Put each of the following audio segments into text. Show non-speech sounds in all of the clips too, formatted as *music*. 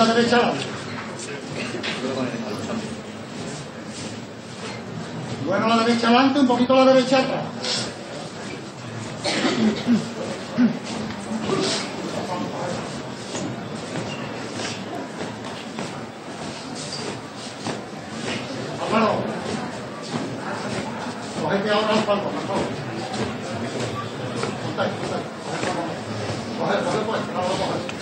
La derecha. Bueno, la derecha adelante, un poquito la derecha atrás. Álvaro. Cogete ahora al palco, por favor. Ponte ahí, ponte ahí. Coge, coge pues, no lo coges.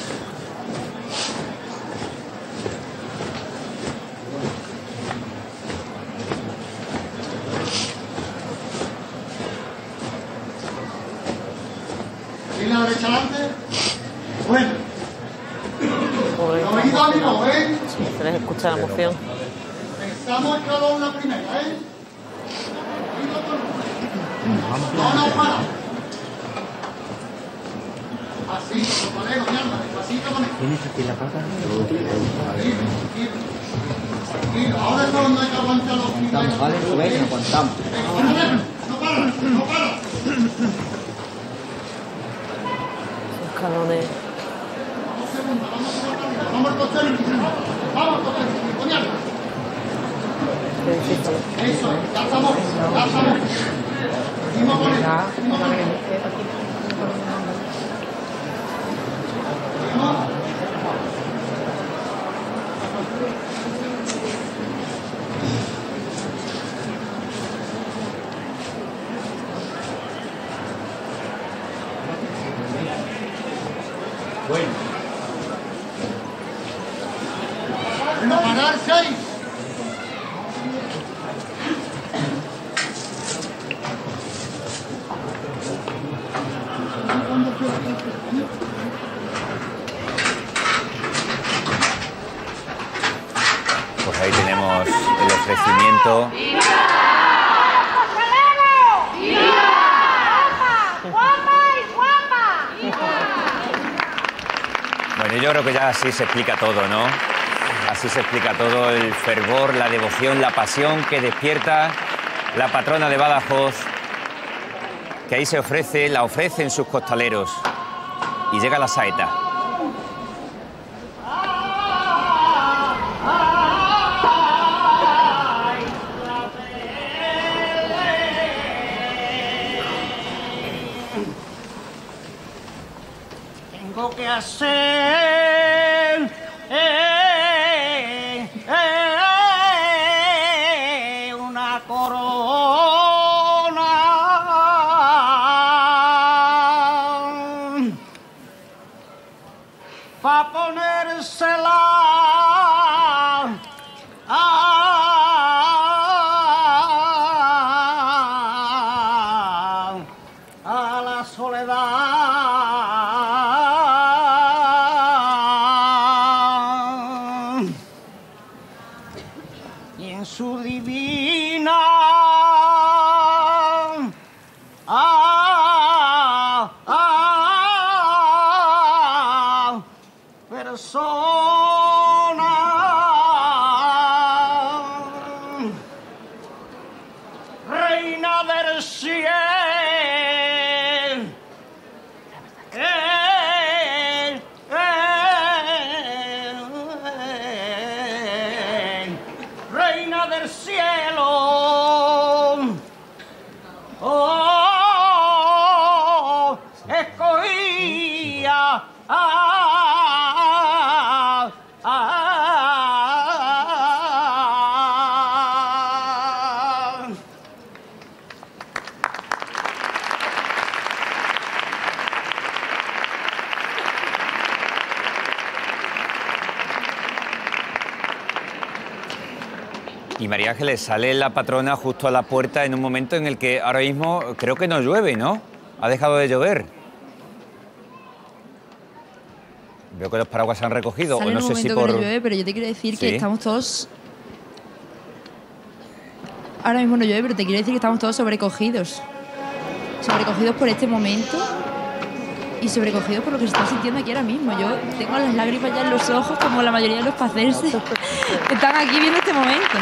¿Y la adelante? Bueno. ¿No me quita mi voz, eh? Se les escucha la emoción. Estamos en cada una primera, ¿eh? No, no, para. Así, compañero, mi alma, despacito con él. ¿Tienes aquí la pata? Tranquilo, tranquilo. Ahora es cuando hay que aguantar los ¿vale? Venga, aguantamos. No para, no para. Escalones. Vamos al costero. Vamos al costero. Coñac. Qué difícil. Eso, ya estamos, ya estamos. Seguimos con él. Seguimos con él. Seguimos. Bueno. Parar seis. Pues ahí tenemos el ofrecimiento. Bueno, yo creo que ya así se explica todo, ¿no? Así se explica todo el fervor, la devoción, la pasión que despierta la patrona de Badajoz, que ahí se ofrece, la ofrecen sus costaleros. Y llega la saeta. Tengo que hacer eh, eh, una corona. Para ponérsela su divina oh, Y María Ángeles sale la patrona justo a la puerta en un momento en el que ahora mismo creo que no llueve, ¿no? Ha dejado de llover. Veo que los paraguas se han recogido. Sale o no en un sé si por. que no llueve, pero yo te quiero decir que estamos todos... Ahora mismo no llueve, pero te quiero decir que estamos todos sobrecogidos. sobrecogidos por este momento y sobrecogidos por lo que se está sintiendo aquí ahora mismo. Yo tengo las lágrimas ya en los ojos, como la mayoría de los pacenses *laughs* que están aquí viendo este momento.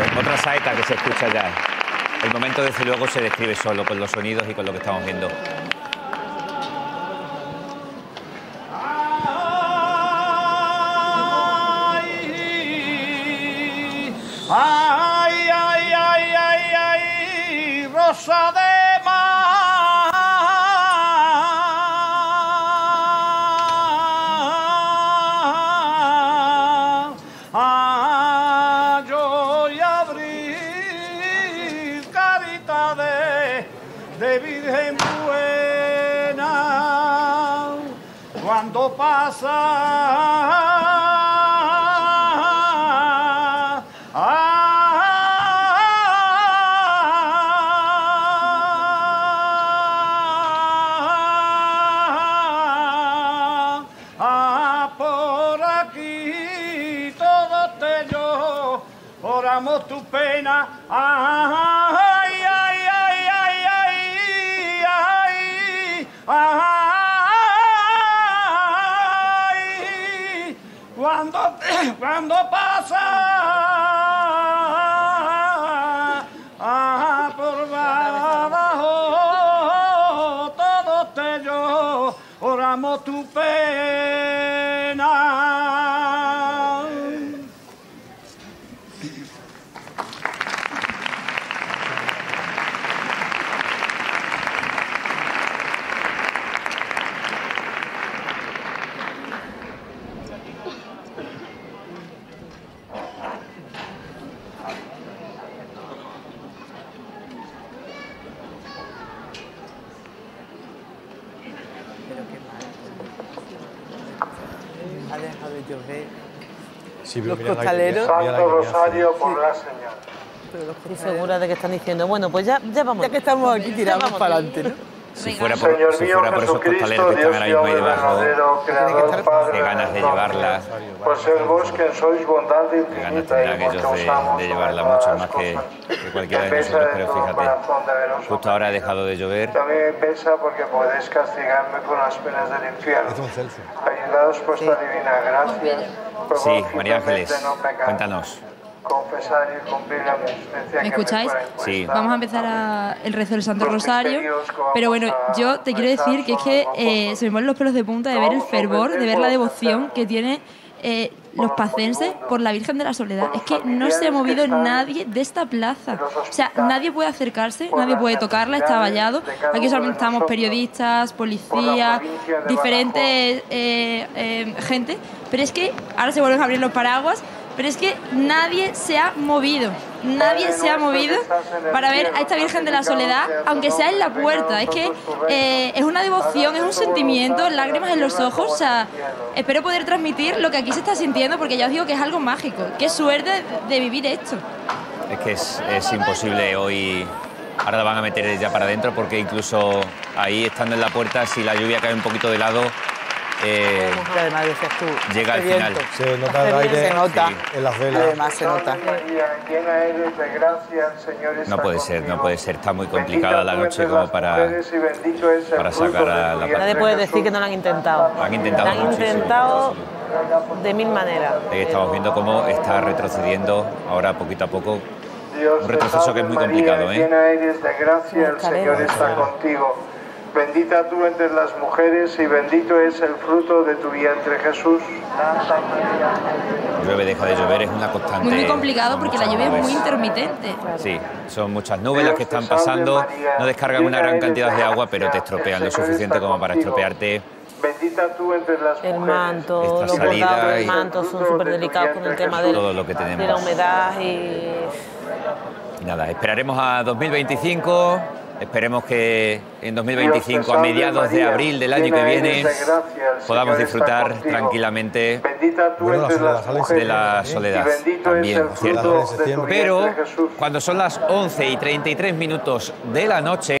Pues otra saeta que se escucha ya. El momento, desde luego, se describe solo con los sonidos y con lo que estamos viendo. Ay, ay, ay, ay, ay, rosa de de virgen buena, cuando pasa. Ah, ah, por aquí todos cuando, cuando pasa Sí, pero Los costaleros. Santo. Rosario por la señal. Estoy segura de que están diciendo, bueno, pues ya, ya vamos. Ya que estamos aquí, tiramos para adelante, ¿no? Si fuera por, Señor si mío fuera por esos Jesucristo, costaleros que están Dios ahora mismo ahí debajo, Padre qué ganas de del llevarla. Por ser vos quien sois bondad Qué ganas tendrán ellos de, de llevarla mucho más que, que cualquiera de nosotros, pero fíjate, justo ahora ha dejado de llover. También pesa porque podéis castigarme con las penas del infierno. Ayudados por esta divina gracia. Sí, probar María Ángeles, cuéntanos. Confesar y cumplir la penitencia ¿Me escucháis? Sí. Vamos a empezar a- el rezo del Santo Rosario. Pero bueno, yo te quiero decir que es que eh, los se me ponen los pelos de punta de ver el fervor, de ver la devoción que tiene eh, los pacenses por la Virgen de la Soledad. Es que no se ha movido nadie de esta plaza. O sea, nadie puede acercarse, nadie puede tocarla, está vallado. Aquí solamente estamos periodistas, policías, diferentes eh, eh, gente. Pero es que ahora se vuelven a abrir los paraguas. Pero es que nadie se ha movido, nadie se ha movido para ver a esta Virgen de la Soledad, aunque sea en la puerta. Es que eh, es una devoción, es un sentimiento, lágrimas en los ojos. O sea, espero poder transmitir lo que aquí se está sintiendo, porque ya os digo que es algo mágico. Qué suerte de vivir esto. Es que es, es imposible hoy. Ahora la van a meter ya para adentro porque incluso ahí estando en la puerta, si la lluvia cae un poquito de lado, eh, Y además decías tú, Llega al final. Se nota el aire se nota. sí. en las velas. Además se nota. No puede ser, no puede ser. Está muy complicada la noche como para. para sacar a la Nadie puede decir que no lo han intentado. Han intentado Lo han muchísimo. intentado de mil maneras. Ahí estamos viendo cómo está retrocediendo ahora poquito a poco. Un retroceso que es muy complicado, ¿eh? Llena eres de gracia, el. Señor está contigo. Bendita tú entre las mujeres y bendito es el fruto de tu vientre, Jesús. Llueve, deja de llover, es una constante. Muy, muy complicado porque la lluvia es muy intermitente. Sí, son muchas nubes las que están pasando, no descargan una gran cantidad de agua, pero te estropean lo suficiente como para estropearte Bendita tú entre las El mujeres. manto, Esta los salida bordados del manto son súper delicados con el tema del- Todo lo que tenemos. de la humedad y Y nada, esperaremos a 2025. Esperemos que en 2025, a mediados de abril del año que viene, podamos disfrutar tranquilamente Bueno, la soledad de la y soledad bendito también, es el ¿cierto? fruto de tu Pero cuando son las 11 y 33 minutos de la noche,